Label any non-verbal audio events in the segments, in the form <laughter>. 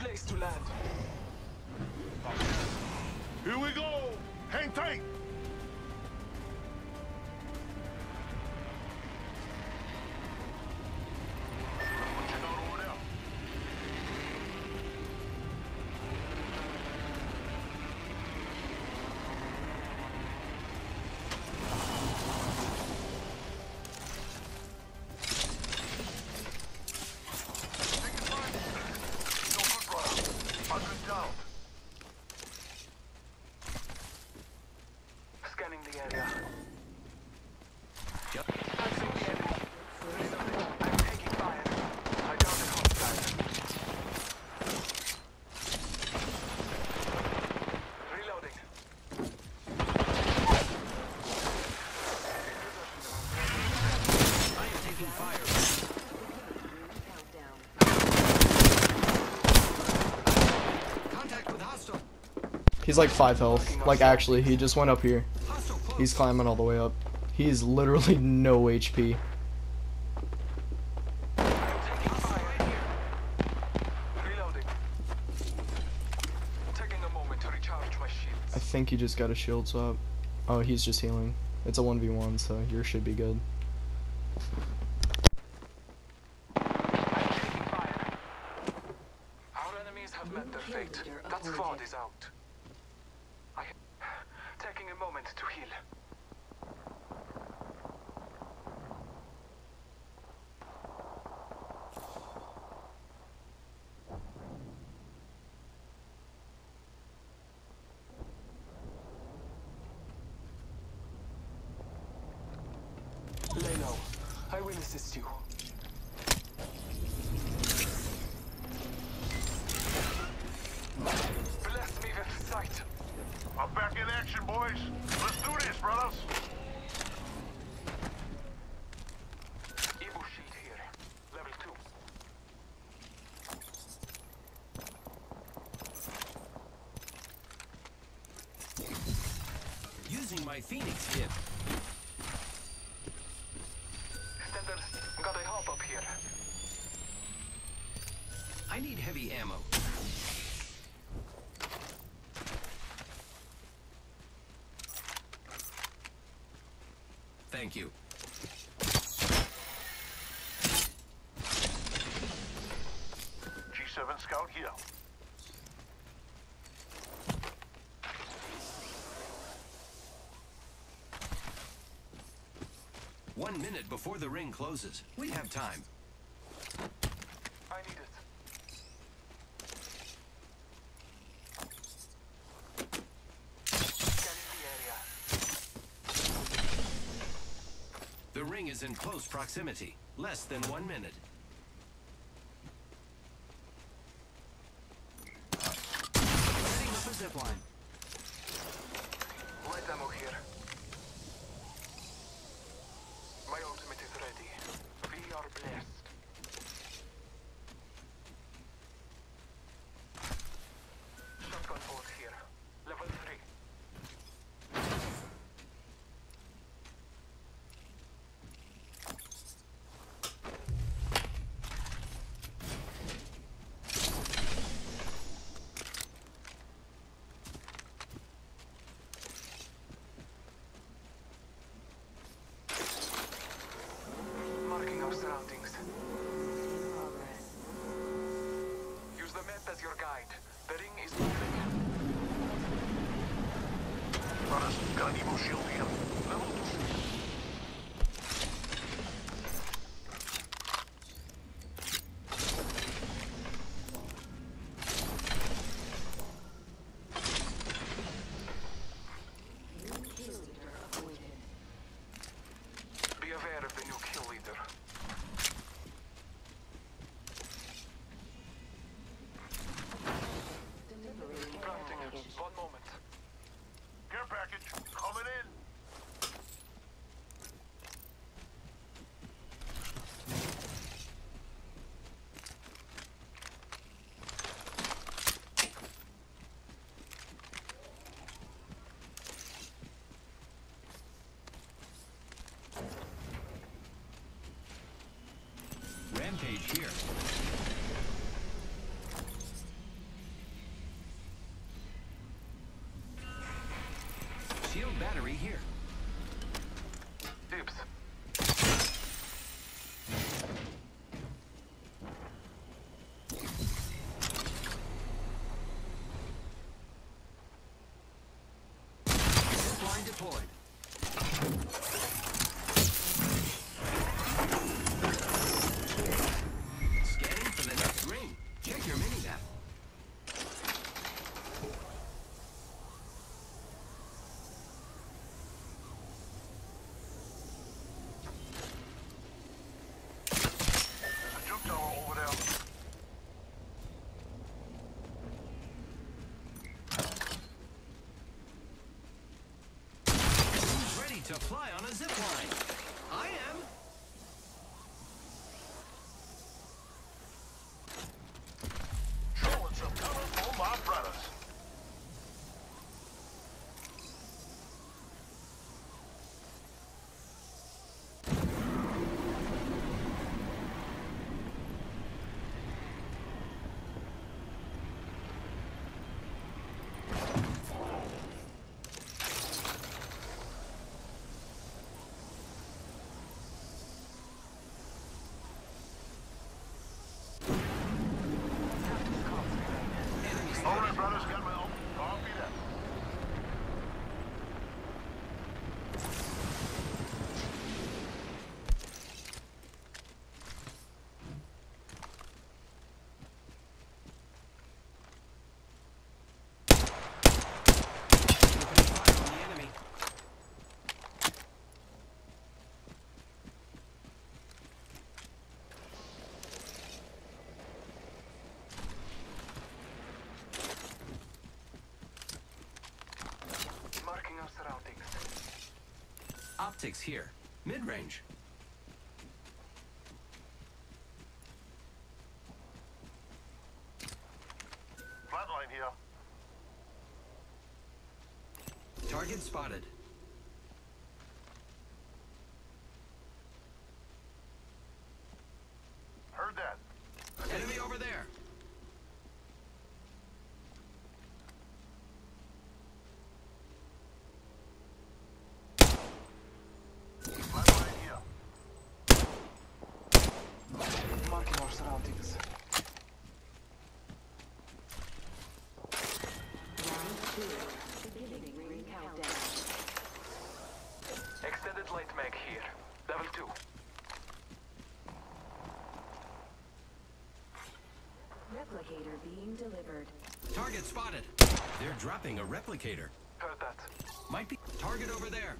place to land. Here we go! Hang tight! He's like 5 health. Like, actually, he just went up here. He's climbing all the way up. He is literally <laughs> no HP. I think he just got a shield swap. Oh, he's just healing. It's a 1v1, so yours should be good. I'm taking fire. Our enemies have met their fate. That squad is out. I taking a moment to heal. Lay low. I will assist you. Bless me with sight. I'm back in action, boys. Let's do this, brothers. Here. Level 2. Using my Phoenix kit. Standard, got a hop up here. I need heavy ammo. Thank you. G7 Scout here. One minute before the ring closes. We have time. I need it. Scanning the area. The ring is in close proximity. Less than one minute. Setting up a zip line. Light ammo here. My ultimate is ready. We are blessed. Shotgun bolt here. Level 3. Marking our surroundings. Use the map as your guide. The ring is moving. Brothers, got an fly on a zip line. optics here. Mid-range. Spotted. They're dropping a replicator. Heard that. Might be target over there.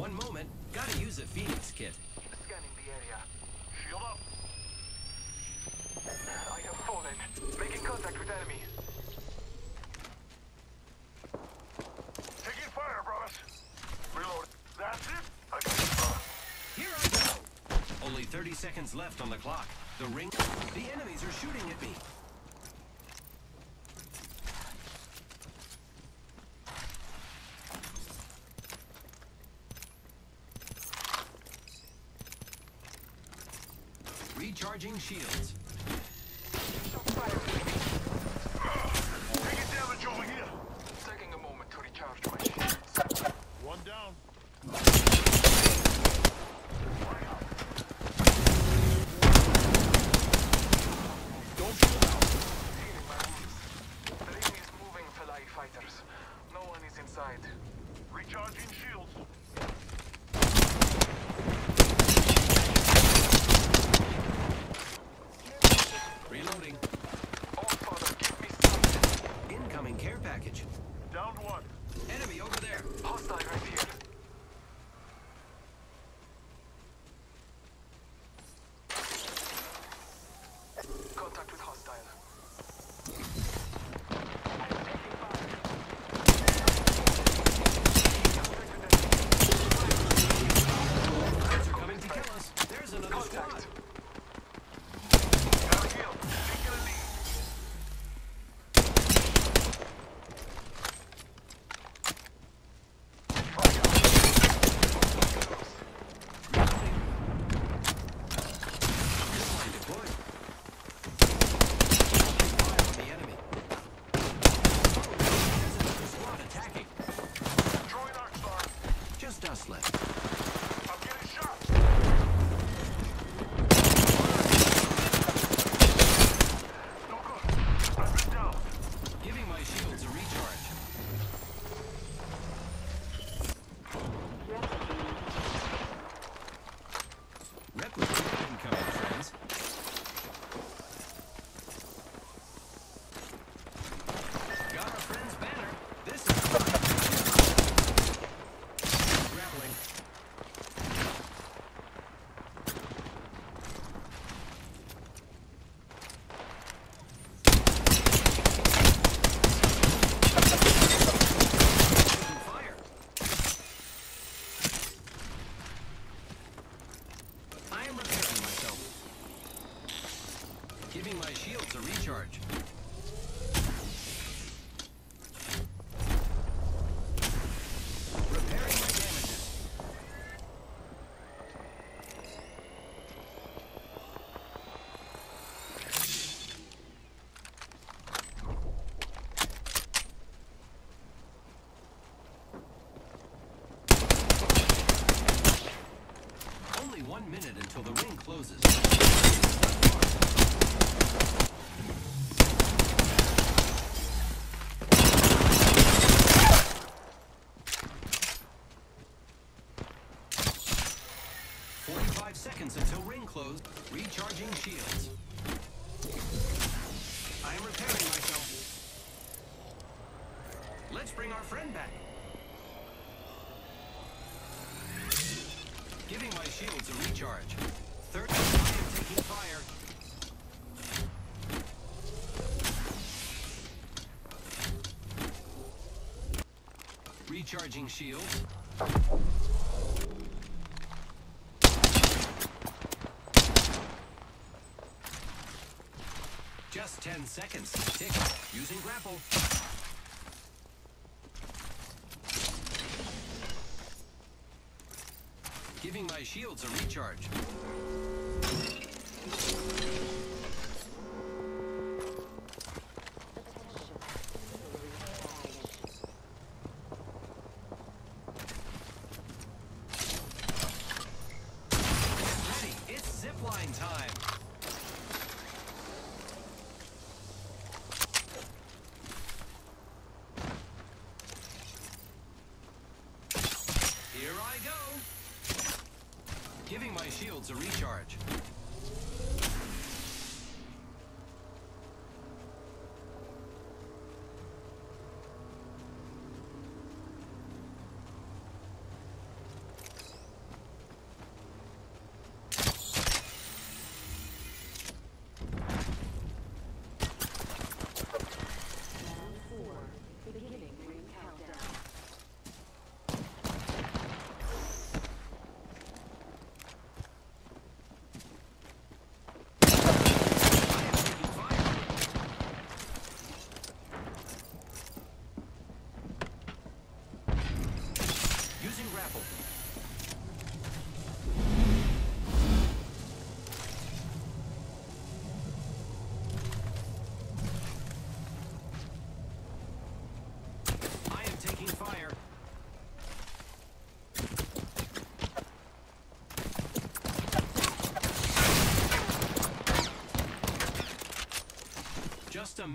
One moment. Gotta use a Phoenix kit. Scanning the area. Shield up. I have fallen. Making contact with enemy. Taking fire, brothers. Reload. That's it. I Here I go. Only 30 seconds left on the clock. The ring... The enemies are shooting at me. shields. Giving my shields a recharge. seconds until ring closed. Recharging shields. I am repairing myself. Let's bring our friend back. Giving my shields a recharge. Third, I taking fire. Recharging shields. 10 seconds. Tick. Using grapple. Giving my shields a recharge.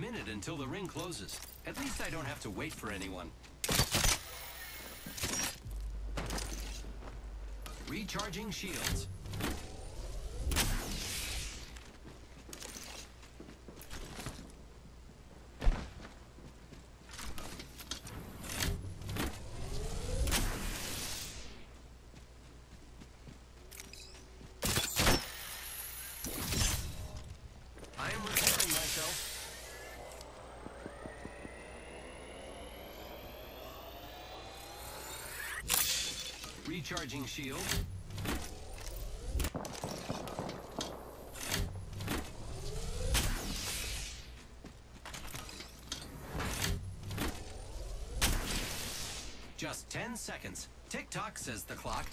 Minute until the ring closes. At least I don't have to wait for anyone. Recharging shields. I am repairing myself. Recharging shield. Just 10 seconds. Tick-tock, says the clock.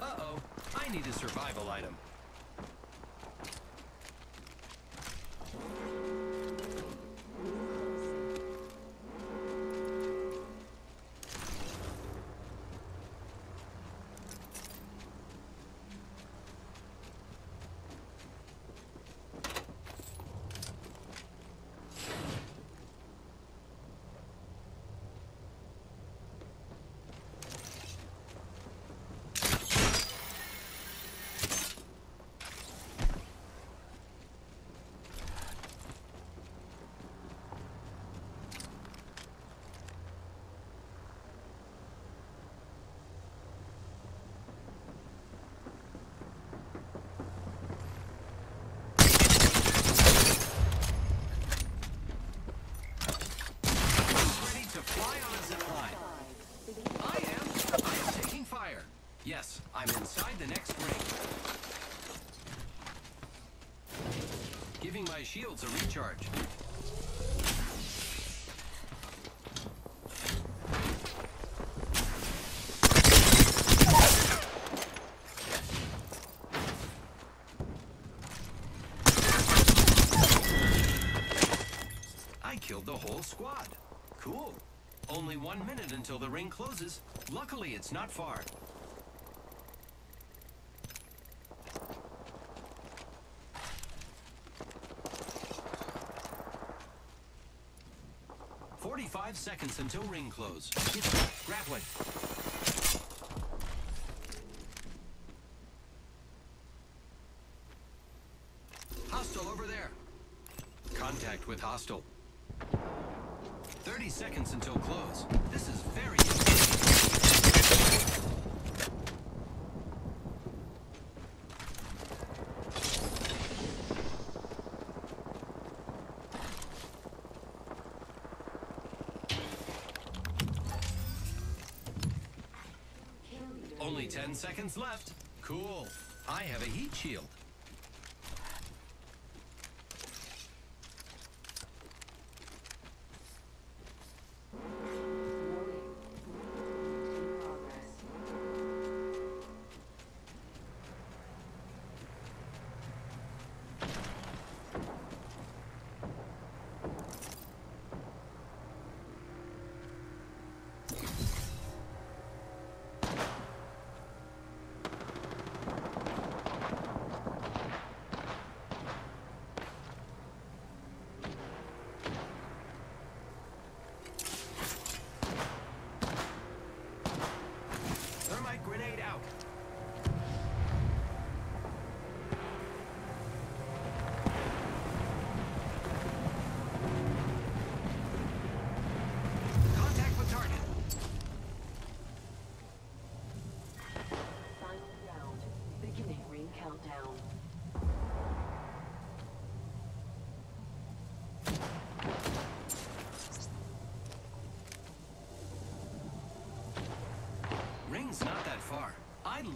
Uh-oh. I need a survival item. Ready to fly on a zip line. I am. I am taking fire. Yes, I'm inside the next ring. Giving my shields a recharge. I killed the whole squad. Cool. Only one minute until closes. Luckily, it's not far. Forty-five seconds until ring close. It's grappling. Hostile over there. Contact with hostile. 10 seconds left. Cool. I have a heat shield.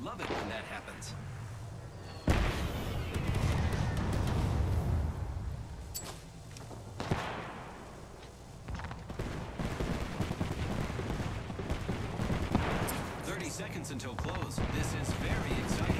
Love it when that happens. Thirty seconds until close. This is very exciting.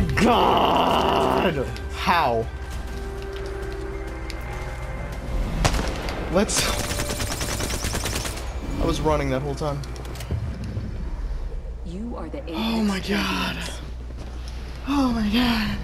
my god! How? Let's... I was running that whole time. You are the Oh my god. Oh my god.